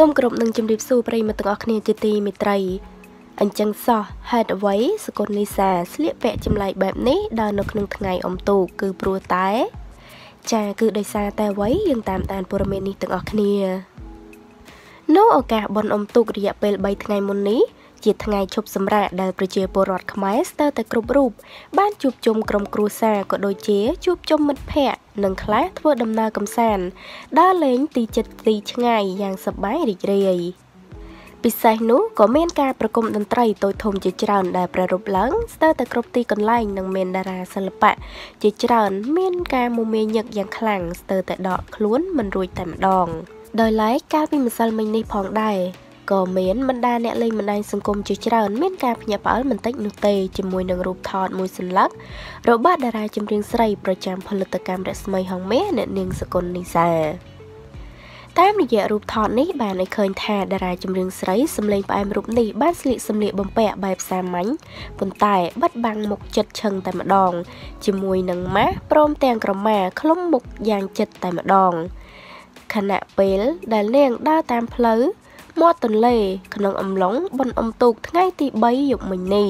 សូមគោរពនឹងជម្រាបសួរប្រិយមិត្តទាំងអស់គ្នាជាទីមេត្រីអញ្ចឹងសោះហេតុអ្វីសកលនីសាស្លៀកពាក់ចម្លែកបែបនេះដើរនៅក្នុងថ្ងៃអុំទូកគឺព្រោះតែ ចាគឺដោយសារតែអ្វីយើងតាមដានព័ត៌មាននេះទាំងអស់គ្នា នៅឱកាសបុណ្យអុំទូករយៈពេល3ថ្ងៃមុននេះ ជាថ្ងៃឈប់សម្រាកដែលប្រជាពលរដ្ឋខ្មែរស្ទើរតែគ្រប់រូបបានជួបជុំក្រុមគ្រួសារក៏ដូចជាជួបជុំមិត្តភ័ក្តិនិងខ្លះធ្វើដំណើរកម្សាន្តដើរលេងទីជិតទីឆ្ងាយយ៉ាងសប្បាយរីករាយពិសេសនោះក៏មានការប្រគំតន្ត្រីតូចធំជាច្រើនដែលប្រារព្ធឡើងស្ទើរតែគ្រប់ទីកន្លែងនិងមានតារាសិល្បៈជាច្រើនមានការមមាញឹកយ៉ាងខ្លាំងស្ទើរតែដកខ្លួនមិនរួចតែម្ដងដោយឡែកកាលពីម្សិលមិញនេះផងដែរ ក៏មានបណ្ដាអ្នកលេងបណ្ដាញសង្គមជាច្រើនមានការភ្ញាក់ផ្អើលបន្តិចនោះទេជាមួយនឹងរូបថតមួយសន្លឹករបស់តារាចម្រៀងស្រីប្រចាំផលិតកម្មរស្មីហងមាសអ្នកនាងសកុលនីសាតាមរយៈរូបថតនេះបានឲ្យឃើញថាតារាចម្រៀងស្រីសម្លេងផ្អែមរូបនេះបានស្លៀកសម្លៀកបំពាក់បែបសាមញ្ញប៉ុន្តែបិទបាំងមុខចិត្តឈឹងតែម្ដង ជាមួយនឹងម៉ាស់ព្រមទាំងក្រមាឃ្លុំមុខយ៉ាងជិតតែម្ដងខណៈពេលដែលនាងដើរតាមផ្លូវ មាត់ទន្លេ ក្នុងអំឡុងបនអំទូកថ្ងៃទី3យប់មិញនេះ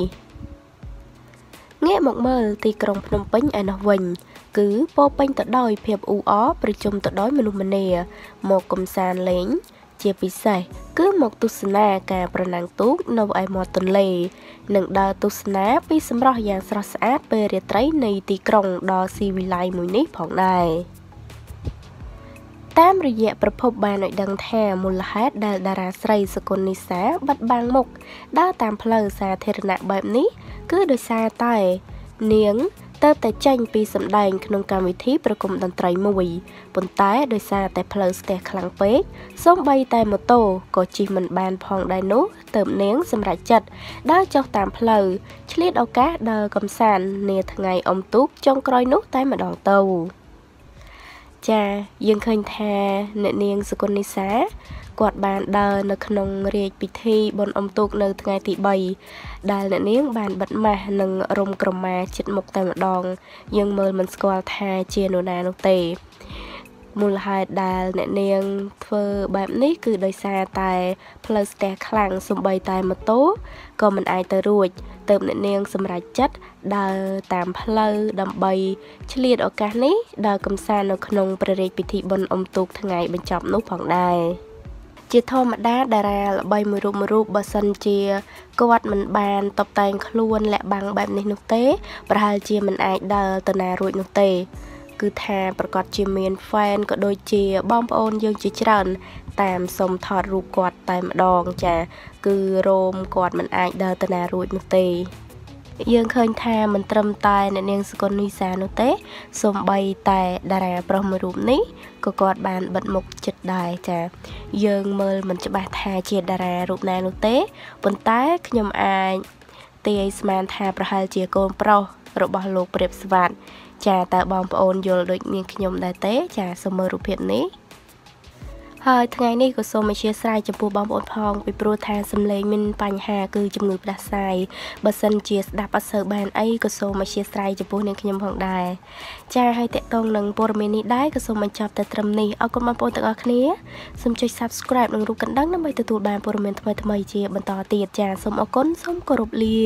ងាកមកមើលទីក្រុងភ្នំពេញឯណោះវិញ គឺពោពេញទៅដោយភាពអ៊ូអរប្រជុំទៅដោយមនុស្សម្នា មកកំសាន្តលេង ជាពិសេសគឺមកទស្សនាការប្រណាំងទូកនៅឯមាត់ទន្លេ និងដើរទស្សនាពីសម្រស់យ៉ាងស្រស់ស្អាតពេលរាត្រីនៃទីក្រុងដ៏ស៊ីវិល័យមួយនេះផងដែរ តាមរយៈប្រភពបានឲ្យដឹងថាមូលហេតុដែលតារាស្រីសកុលនីសាបាត់បង់មុខដើរតាមផ្លូវសាធារណៈបែបនេះ គឺដោយសារតែ នាងទៅតែចេញពីសម្ដែងក្នុងកម្មវិធីប្រគំតន្ត្រីមួយប៉ុន្តែដោយសារតែផ្លូវស្ទះខ្លាំងពេកសូម្បីតែម៉ូតូក៏ជិះមិនបានផងដែរនោះទៅនាងសម្រេចចិត្តដើរចុះតាមផ្លូវឆ្លៀតឱកាសដើរកំសាន្តនាថ្ងៃអុំទូកចុងក្រោយនោះតែម្ដងទៅ ចាយើងឃើញថាអ្នកនាងសកុលនិសាគាត់បានដើរនៅក្នុងរាជពិធីបុណ្យអុំទូកនៅថ្ងៃទី3ដែលអ្នកនាងបានបិទម៉ាស់និងរុំក្រមាចិត្តមុខតែម្ដង យើងមើលមិនស្គាល់ថាជានរណានោះទេ មូលហេតុដែលអ្នកនាងធ្វើបែបនេះ គឺដោយសារតែផ្លូវស្ទះខ្លាំងសំបីតែម៉ូតូក៏មិនអាចទៅរួចទៅអ្នកនាងសម្រេចចិត្តដើរតាមផ្លូវដើម្បីឆ្លៀតឱកាសនេះដើរកំសាន្តនៅក្នុងព្រះរាជពិធីបុណ្យអុំទូកថ្ងៃបញ្ចប់នោះផងដែរជាធម្មតាតារាល្បីមួយរូបមួយរូបបើសិនជាគាត់មិនបានតបតែងខ្លួនលាក់បាំងបែបនេះនោះទេប្រហែលជាមិនអាចដើរទៅណារួចនោះទេ គឺថាប្រកាសជាមាន fan ក៏ដូចជាបងប្អូនយើងជាច្រើន តាមសុំថតរូបគាត់តែម្ដងចា គឺរោមគាត់មិនអាចដើរទៅណារួចនោះទេយើងឃើញថាមិនត្រឹមតែអ្នកនាងសកុននីសានោះទេសូម្បីតែតារាប្រុសមួយរូបនេះក៏គាត់បានបិទមុខចិត្តដែរចាយើងមើលមិនច្បាស់ថាជាតារារូបណានោះទេប៉ុន្តែខ្ញុំអាចទាយស្មានថាប្រហែលជាកូនប្រុស របស់លោកព្រាបស្វាតចាតើបងប្អូនយល់ដូចនាងខ្ញុំដែរទេ ចាសូមមើលរូបភាពនេះហើយថ្ងៃនេះក៏សូមអធិស្ឋានចំពោះបងប្អូនផងពីព្រោះថាសំឡេងមានបញ្ហាគឺជំងឺផ្ដាសាយបើសិនជាស្ដាប់អត់សូវបានអីក៏សូមអធិស្ឋានចំពោះនាងខ្ញុំផងដែរចាហើយតកតងនឹងព័ត៌មាននេះដែរក៏សូមបញ្ចប់តែត្រឹមនេះអរគុណបងប្អូនទាំងអស់គ្នាសូមចុច Subscribe និងរូបកណ្ដឹងដើម្បីទទួលបានព័ត៌មានថ្មីៗជាបន្តទៀតចាសូមអរគុណសូមគោរពលា